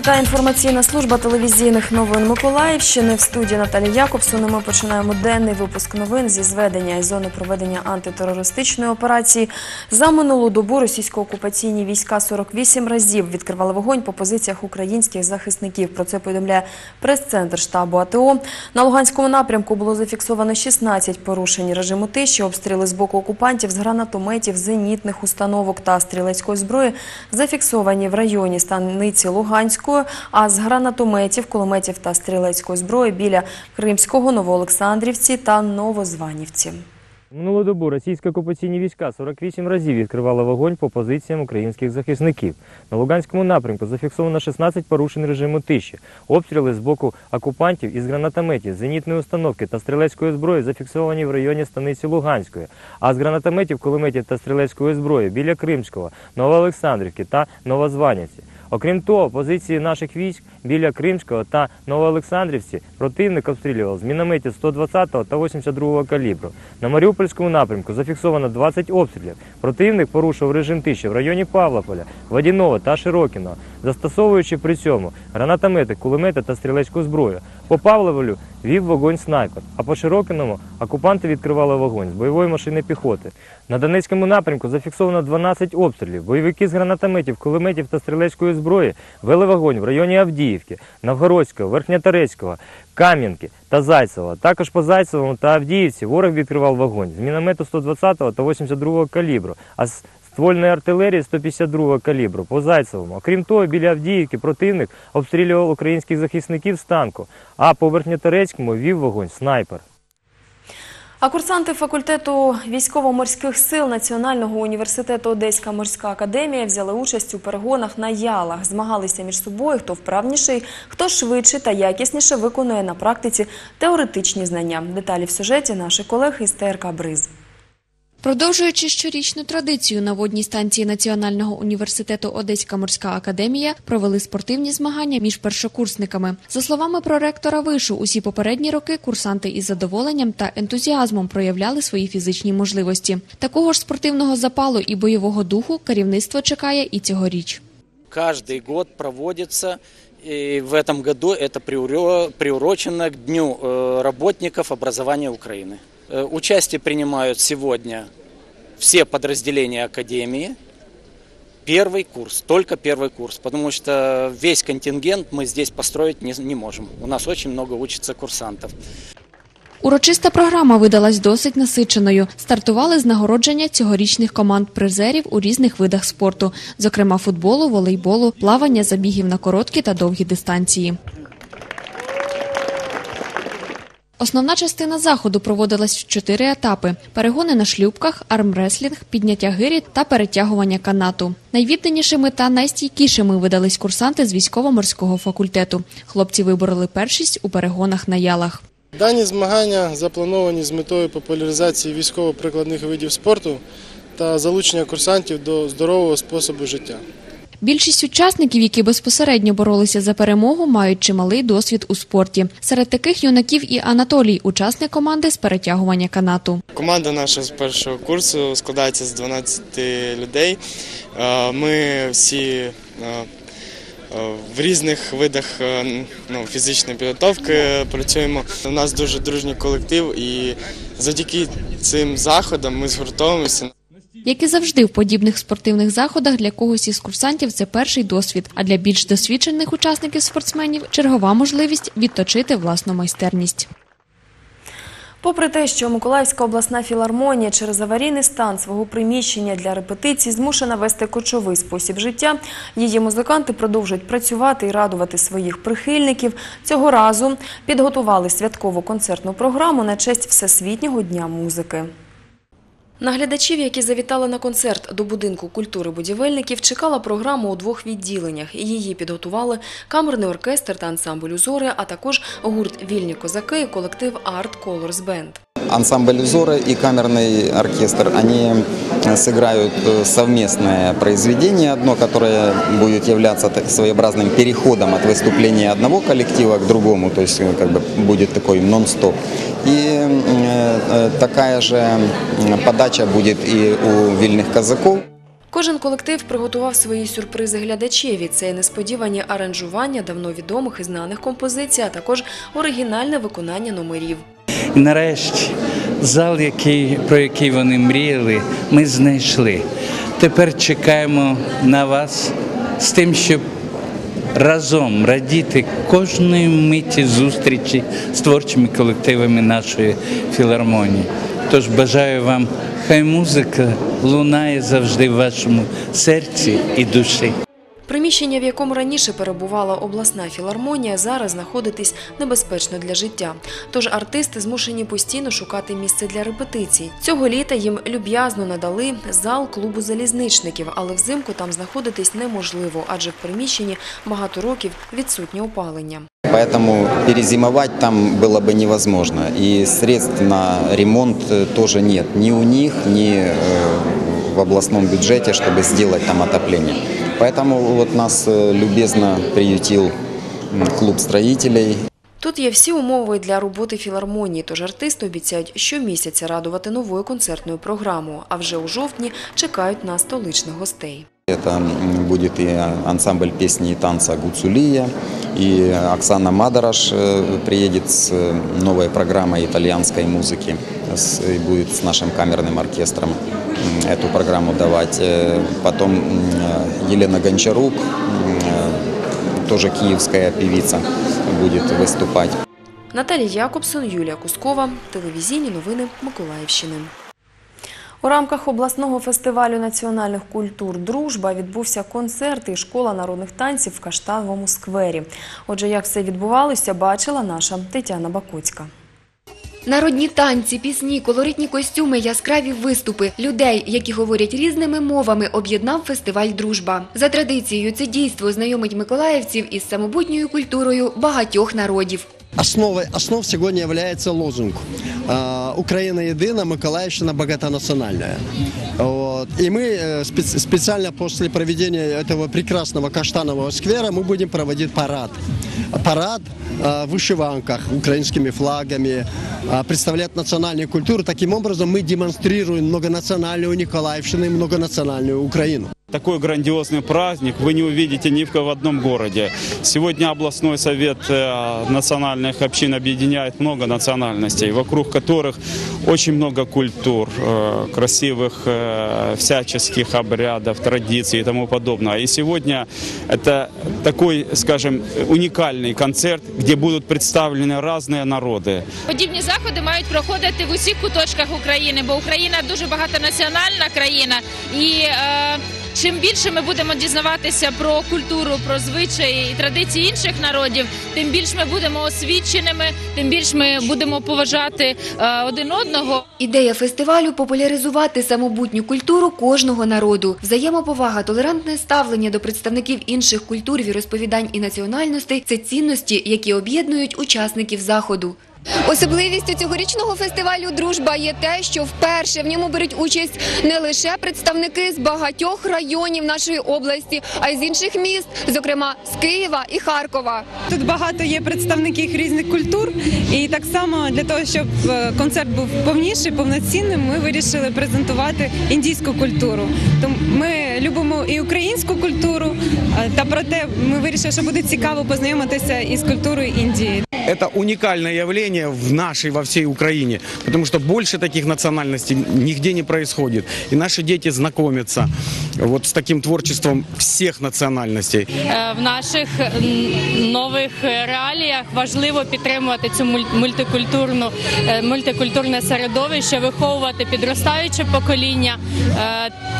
Вітає інформаційна служба телевізійних новин Миколаївщини. В студії Наталі Якобсон. І Ми починаємо денний випуск новин зі зведення із зони проведення антитерористичної операції. За минулу добу російсько-окупаційні війська 48 разів відкривали вогонь по позиціях українських захисників. Про це повідомляє прес-центр штабу АТО. На Луганському напрямку було зафіксовано 16 порушень режиму тиші, обстріли з боку окупантів з гранатометів, зенітних установок та стрілецької зброї зафіксовані в районі станиці Луганської, а з гранатометів, кулеметів та стрілецької зброї біля Кримського, Новоолександрівці та Новозванівці. Минулу добу російські окупаційні війська 48 разів відкривали вогонь по позиціям українських захисників. На Луганському напрямку зафіксовано 16 порушень режиму тиші. Обстріли з боку окупантів із гранатометів, зенітної установки та стрілецької зброї зафіксовані в районі станиці Луганської, а з гранатометів, кулеметів та стрілецької зброї біля Кримського, Новоолександрівки та Новозванівці. Окрім того, позиції наших військ біля Кримського та Новоолександрівці противник обстрілював з мінометів 120 та 82 калібру. На Маріупольському напрямку зафіксовано 20 обстрілів. Противник порушив режим тиші в районі Павлополя, Водяного та Широкіного, застосовуючи при цьому гранатомети, кулемети та стрілецьку зброю. По Павловолю вів вогонь снайпер, а по Широкіному окупанти відкривали вогонь з бойової машини піхоти. На Донецькому напрямку зафіксовано 12 обстрілів. Бойовики з гранатометів, кулеметів та стрілецької зброї вели вогонь в районі Авдіївки, Новгородського, Верхньоторецького, Кам'янки та Зайцева. Також по Зайцевому та Авдіївці ворог відкривав вогонь з міномету 120 та 82 калібру, а з ствольної артилерії 152 калібру по Зайцевому. Окрім того, біля Авдіївки противник обстрілював українських захисників з танку, а по Верхньоторецькому вів вогонь снайпер. А курсанти факультету військово-морських сил Національного університету Одеська морська академія взяли участь у перегонах на ялах. Змагалися між собою, хто вправніший, хто швидше та якісніше виконує на практиці теоретичні знання. Деталі в сюжеті наших колег із ТРК Бриз. Продовжуючи щорічну традицію на водній станції Національного університету Одеська морська академія провели спортивні змагання між першокурсниками. За словами проректора вишу, усі попередні роки курсанти із задоволенням та ентузіазмом проявляли свої фізичні можливості. Такого ж спортивного запалу і бойового духу керівництво чекає і цьогоріч. Каждый год проводится, и в этом году это приуро- приурочено к Дню э, работников образования Украины. Э, Участие принимают сегодня все подразделения Академии. Первый курс, только первый курс, потому что весь контингент мы здесь построить не, не можем. У нас очень много учится курсантов. Урочиста програма видалась досить насиченою. Стартували з нагородження цьогорічних команд призерів у різних видах спорту, зокрема футболу, волейболу, плавання, забігів на короткі та довгі дистанції. Основна частина заходу проводилась в чотири етапи: перегони на шлюбках, армреслінг, підняття гирі та перетягування канату. Найвідданішими та найстійкішими видались курсанти з військово-морського факультету. Хлопці вибороли першість у перегонах на ялах. Дані змагання заплановані з метою популяризації військово-прикладних видів спорту та залучення курсантів до здорового способу життя. Більшість учасників, які безпосередньо боролися за перемогу, мають чималий досвід у спорті. Серед таких юнаків і Анатолій, учасник команди з перетягування канату. Команда наша з першого курсу складається з 12 людей. Е, Ми всі е, е, в різних видах ну, фізичної підготовки працюємо. У нас дуже дружній колектив, і завдяки цим заходам ми згуртовуємося. Як і завжди, в подібних спортивних заходах для когось із курсантів це перший досвід, а для більш досвідчених учасників спортсменів чергова можливість відточити власну майстерність. Попри те, що Миколаївська обласна філармонія через аварійний стан свого приміщення для репетицій змушена вести кочовий спосіб життя, її музиканти продовжують працювати і радувати своїх прихильників. Цього разу підготували святкову концертну програму на честь Всесвітнього дня музики. На глядачів, які завітали на концерт до будинку культури будівельників, чекала програма у двох відділеннях. Її підготували камерний оркестр та ансамбль «Узори», а також гурт Вільні козаки і колектив Art Colors Band Ансамбль «Узоры» и камерный оркестр, они э, сыграют э, совместное произведение, одно, которое будет являться так- своеобразным переходом от выступления одного коллектива к другому, то есть э, как бы будет такой нон-стоп. И э, э, такая же м, подача будет и у «Вильных казаков». Кожен колектив приготував свої сюрпризи глядачеві. Це і несподівані аранжування давно відомих і знаних композицій, а також оригінальне виконання номерів. І нарешті зал, який, про який вони мріяли, ми знайшли. Тепер чекаємо на вас з тим, щоб разом радіти кожної миті зустрічі з творчими колективами нашої філармонії. Тож бажаю вам, хай музика лунає завжди в вашому серці і душі. Приміщення, в якому раніше перебувала обласна філармонія, зараз знаходитись небезпечно для життя. Тож артисти змушені постійно шукати місце для репетицій. Цього літа їм люб'язно надали зал клубу залізничників, але взимку там знаходитись неможливо, адже в приміщенні багато років відсутнє опалення. Поэтому перезимовать там было бы невозможно. И средств на ремонт э, тоже нет. Ни у них, ни э, в областном бюджете, чтобы сделать там отопление. Поэтому вот нас э, любезно приютил клуб строителей. Тут є всі умови для роботи філармонії, тож артисти обіцяють щомісяця радувати новою концертною програмою, а вже у жовтні чекають на столичних гостей. Это м, будет и ансамбль песни и танца «Гуцулия», и Оксана Мадараш э, приедет с э, новой программой итальянской музыки, с- и будет с нашим камерным оркестром м, эту программу давать. Э, Потом м, э, Елена Гончарук, м, э, тоже киевская певица, будет выступать. Наталія Якобсон, Юлія Кускова, телевізійні новини Миколаївщини. У рамках обласного фестивалю національних культур Дружба відбувся концерт і школа народних танців в Каштановому сквері. Отже, як все відбувалося, бачила наша Тетяна Бакуцька. Народні танці, пісні, колоритні костюми, яскраві виступи людей, які говорять різними мовами, об'єднав фестиваль Дружба. За традицією, це дійство знайомить миколаївців із самобутньою культурою багатьох народів. Основой основ сегодня является лозунг «Украина едина, Миколаївщина богатонациональная». Вот. И мы э, спец- специально после проведения этого прекрасного каштанового сквера мы будем проводить парад. Парад а, в вышиванках, украинскими флагами, а, представлять национальную культуру. Таким образом мы демонстрируем многонациональную Николаевщину и многонациональную Украину. Такой грандиозный праздник вы не увидите ни в одном городе. Сегодня областной совет э, национальных общин объединяет много национальностей, вокруг которых очень много культур, э, красивых э, всяческих обрядов, традиций и тому подобное. И сегодня это такой, скажем, уникальный концерт, где будут представлены разные народы. Подібні заходи мають проходити в усіх куточках України, бо Україна дуже багатонаціональна країна, і е, чим більше ми будемо дізнаватися про культуру, про звичаї і традиції інших народів, тим більш ми будемо освіченими, тим більш ми будемо поважати е, один одного. Ідея фестивалю популяризувати самобутню культуру кожного народу. Взаємоповага, толерантне ставлення до представників інших культур, віросповідань і національностей це цінності, які об'єднують учасників заходу. Особливістю цьогорічного фестивалю Дружба є те, що вперше в ньому беруть участь не лише представники з багатьох районів нашої області, а й з інших міст, зокрема з Києва і Харкова. Тут багато є представників різних культур, і так само для того, щоб е, концерт був повніший, повноцінним, ми вирішили презентувати індійську культуру. Тому ми любимо і українську культуру, е, та проте ми вирішили, що буде цікаво познайомитися із культурою Індії. Это уникальное явление в нашей, во всей Украине, потому что больше таких национальностей нигде не происходит. И наши дети знакомятся вот с таким творчеством всех национальностей. Е, В наших нових реаліях важливо підтримувати цю муль- мультикультурну е, мультикультурне середовище, виховувати підростаюче покоління,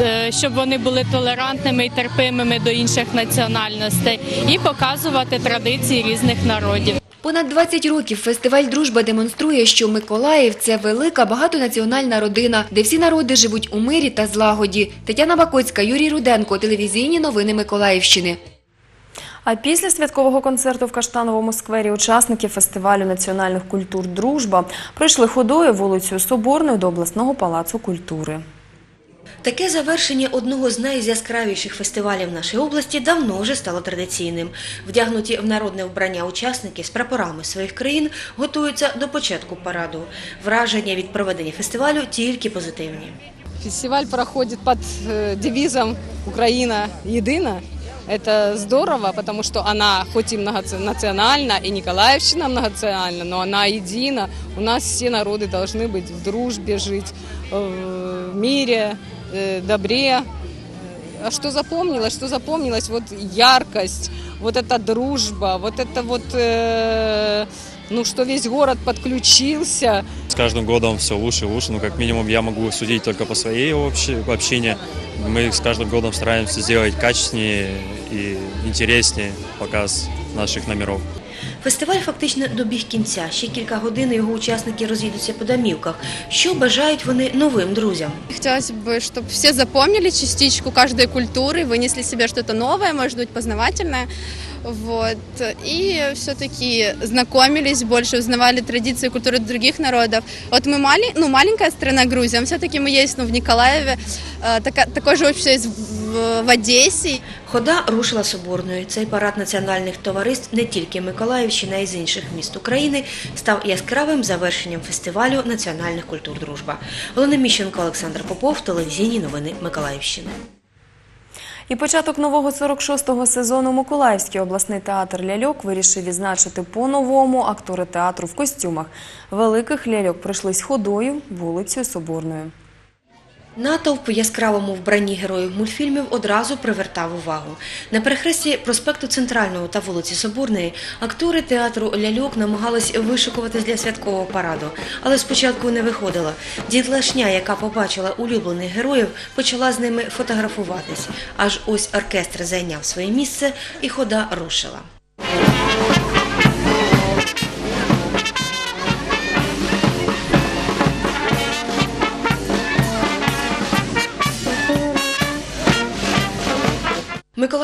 е, щоб вони були толерантними і терпимими до інших національностей, і показувати традиції різних народів. Понад 20 років фестиваль Дружба демонструє, що Миколаїв це велика багатонаціональна родина, де всі народи живуть у мирі та злагоді. Тетяна Бакоцька, Юрій Руденко, телевізійні новини Миколаївщини. А після святкового концерту в Каштановому сквері учасники фестивалю національних культур Дружба пройшли ходою вулицею Соборною до обласного палацу культури. Таке завершення одного з найяскравіших фестивалів нашої області давно вже стало традиційним. Вдягнуті в народне вбрання учасники з прапорами своїх країн готуються до початку параду. Враження від проведення фестивалю тільки позитивні. Фестиваль проходит под э, девизом «Украина едина». Это здорово, потому что она хоть и многонациональна, и Николаевщина многонациональна, но она едина. У нас все народы должны быть в дружбе, жить э, в мире, э, добре. А что запомнилось? Что запомнилось? Вот яркость, вот эта дружба, вот это вот, э, ну что весь город подключился. С каждым годом все лучше и лучше. Ну, как минимум, я могу судить только по своей обще- общине. Мы с каждым годом стараемся сделать качественнее и интереснее показ наших номеров. Фестиваль фактично добіг кінця. Ще кілька годин і його учасники розійдуться по домівках. Що бажають вони новим друзям? Хотелось бы, чтобы все запомнили частичку каждой культуры, вынесли себе что-то новое, может быть, познавательное. Вот. И все-таки знакомились больше, узнавали традиции и культуры других народов. Вот мы мали, ну, маленькая страна Грузия, но все-таки мы есть ну, в Николаеве, э, така- такое же общество есть в, в Одессе. Хода рушила соборною. Цей парад національних товариств не тільки Миколаївщини, а й з інших міст України став яскравим завершенням фестивалю національних культур дружба. Олена Міщенко, Олександр Попов, телевізійні новини Миколаївщини. І початок нового 46-го сезону Миколаївський обласний театр ляльок вирішив відзначити по-новому актори театру в костюмах. Великих ляльок прийшлись ходою вулицею Соборною. Натовп яскравому вбранні героїв мультфільмів одразу привертав увагу. На перехресті проспекту Центрального та вулиці Соборної актори театру ляльок намагались вишикуватись для святкового параду, але спочатку не виходило. Дітлашня, яка побачила улюблених героїв, почала з ними фотографуватись. Аж ось оркестр зайняв своє місце і хода рушила.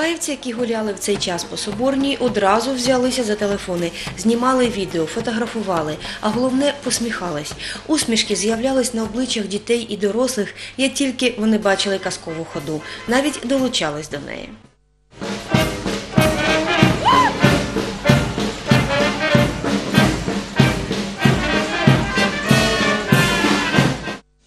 Миколаївці, які гуляли в цей час по Соборній, одразу взялися за телефони, знімали відео, фотографували, а головне посміхались. Усмішки з'являлись на обличчях дітей і дорослих, як тільки вони бачили казкову ходу, навіть долучались до неї.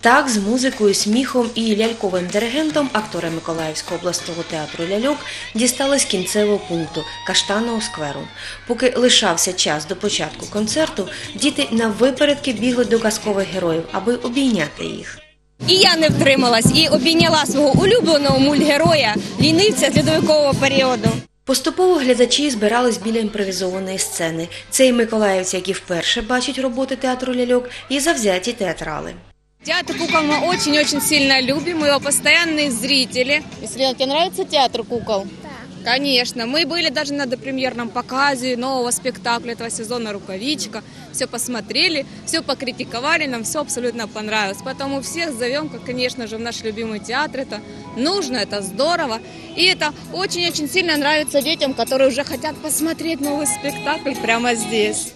Так, з музикою, сміхом і ляльковим диригентом актори Миколаївського обласного театру ляльок дістались кінцевого пункту Каштанного скверу. Поки лишався час до початку концерту, діти наввипередки бігли до казкових героїв, аби обійняти їх. І я не втрималась і обійняла свого улюбленого мультгероя, лінивця з льодовикового періоду. Поступово глядачі збирались біля імпровізованої сцени. Це і миколаївці, які вперше бачать роботи театру ляльок, і завзяті театрали. Театр кукол мы очень-очень сильно любим, мы его постоянные зрители. Если тебе нравится театр кукол? Да. Конечно. Мы были даже на допремьерном показе нового спектакля этого сезона «Рукавичка». Все посмотрели, все покритиковали, нам все абсолютно понравилось. Поэтому всех зовем, как, конечно же, в наш любимый театр. Это нужно, это здорово. И это очень-очень сильно нравится детям, которые уже хотят посмотреть новый спектакль прямо здесь.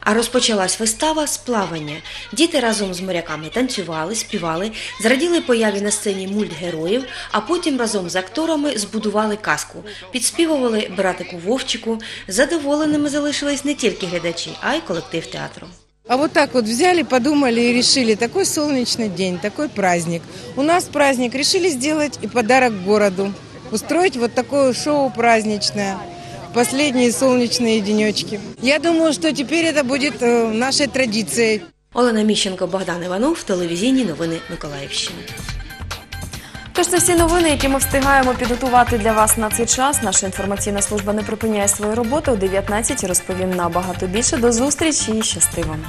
А розпочалась вистава з плавання. Діти разом з моряками танцювали, співали, зраділи появі на сцені мультгероїв, а потім разом з акторами збудували казку, підспівували братику Вовчику. Задоволеними залишились не тільки глядачі, а й колектив театру. А вот так вот взяли, подумали и решили, такой солнечный день, такой праздник. У нас праздник, решили сделать и подарок городу. Устроить вот такое шоу праздничное в Последние солнечные денечки. Я думаю, что теперь это будет э, нашей традицией. Олена Міщенко, Богдан Іванов, телевізійні новини Миколаївщини. Тож це всі новини, які ми встигаємо підготувати для вас на цей час. Наша інформаційна служба не припиняє свою роботу. О 19 розповім набагато більше. До зустрічі і щасти вам.